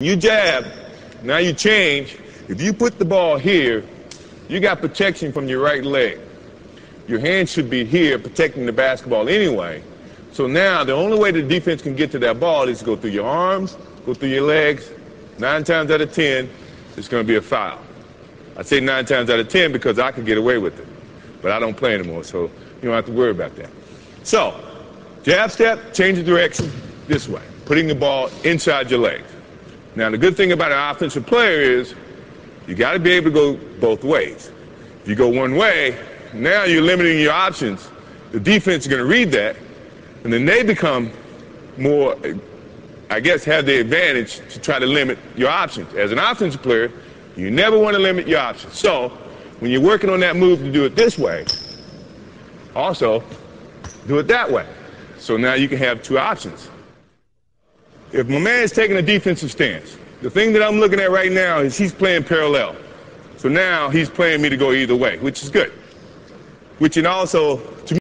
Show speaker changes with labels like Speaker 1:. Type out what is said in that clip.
Speaker 1: You jab, now you change. If you put the ball here, you got protection from your right leg. Your hand should be here protecting the basketball anyway. So now the only way the defense can get to that ball is to go through your arms, go through your legs. Nine times out of ten, it's going to be a foul. I say nine times out of ten because I could get away with it. But I don't play anymore, so you don't have to worry about that. So, jab step, change the direction this way, putting the ball inside your legs. Now, the good thing about an offensive player is you got to be able to go both ways. If you go one way, now you're limiting your options. The defense is going to read that, and then they become more, I guess, have the advantage to try to limit your options. As an offensive player, you never want to limit your options. So, when you're working on that move to do it this way, also do it that way. So now you can have two options. If my man's taking a defensive stance, the thing that I'm looking at right now is he's playing parallel. So now he's playing me to go either way, which is good. Which and also, to